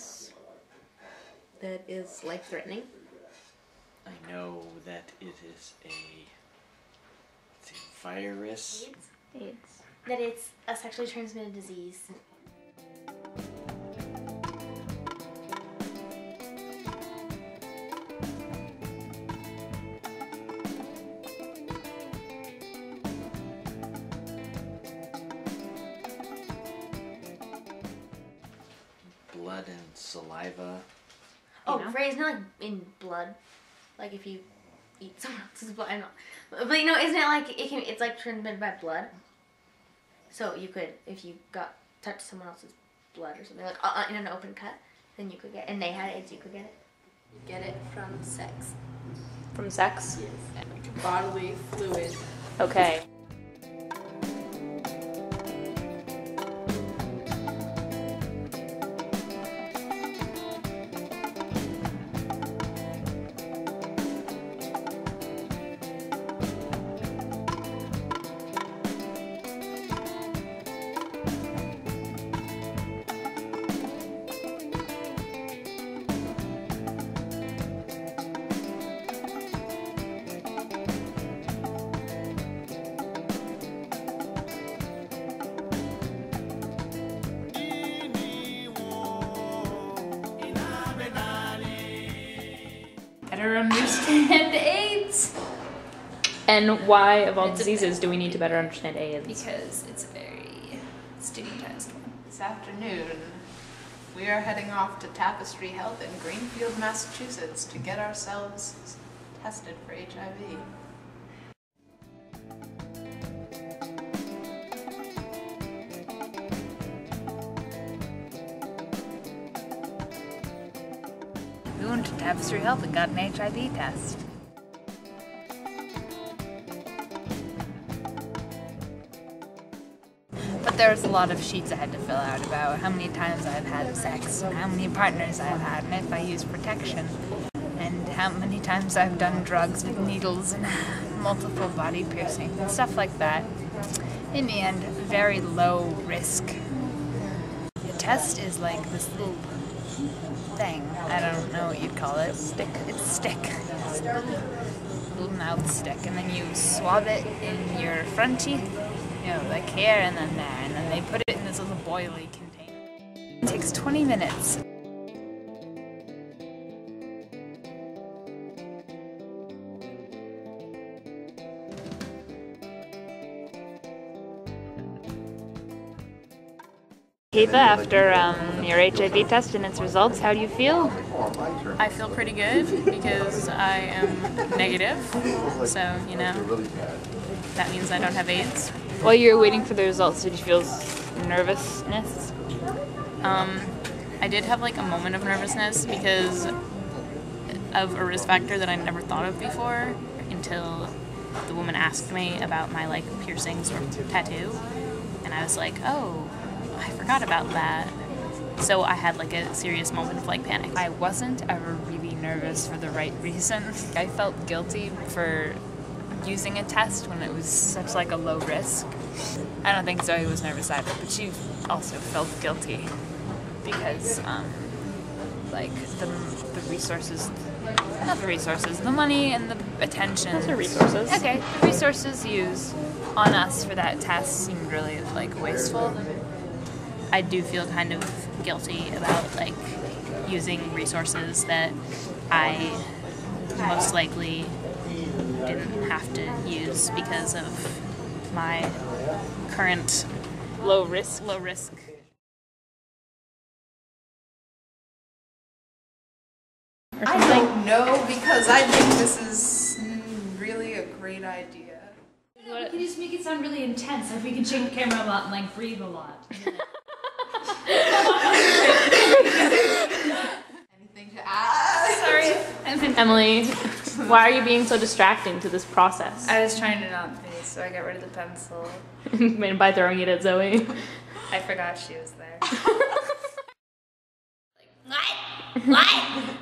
virus that is life-threatening. I know that it is a, a virus. AIDS. AIDS. That it's a sexually transmitted disease. Blood and saliva. Oh, know? right, isn't it like in blood? Like if you eat someone else's blood. I don't know. But you know, isn't it like it can? It's like transmitted by blood. So you could, if you got touched someone else's blood or something like uh, in an open cut, then you could get. And they had AIDS, you could get it. Get it from sex. From sex? Like bodily fluid. Okay. Better understand AIDS And why, of all It's diseases, do we need to better understand AIDS? because it's a very stigmatized one. This afternoon, we are heading off to Tapestry Health in Greenfield, Massachusetts to get ourselves tested for HIV. We went to Tapestry Health and got an HIV test. But there's a lot of sheets I had to fill out about how many times I've had sex, how many partners I've had, and if I use protection, and how many times I've done drugs with needles and multiple body piercing, and stuff like that. In the end, very low risk. The test is like this little thing. I don't know what you'd call it. Stick. It's stick. It's little mouth stick, and then you swab it in your front teeth, you know, like here and then there, and then they put it in this little boily container. It takes 20 minutes. Kiva, after um, your HIV test and its results, how do you feel? I feel pretty good because I am negative. So, you know, that means I don't have AIDS. While you were waiting for the results, did you feel nervousness? Um, I did have like a moment of nervousness because of a risk factor that I never thought of before until the woman asked me about my like piercings or tattoo. And I was like, oh, I forgot about that. So I had like a serious moment of like panic. I wasn't ever really nervous for the right reason. I felt guilty for using a test when it was such like a low risk. I don't think Zoe was nervous either, but she also felt guilty because um, like the the resources, not the resources, the money and the attention. Those are resources. Okay, the resources used on us for that test seemed really like wasteful. I do feel kind of guilty about like using resources that I most likely didn't have to use because of my current Low risk. low risk. I don't know because I think this is really a great idea. We can just make it sound really intense. Like we can shake the camera a lot and like breathe a lot. Anything to add? Sorry. Emily, why are you being so distracting to this process? I was trying to not face, so I got rid of the pencil. And by throwing it at Zoe. I forgot she was there. What? What?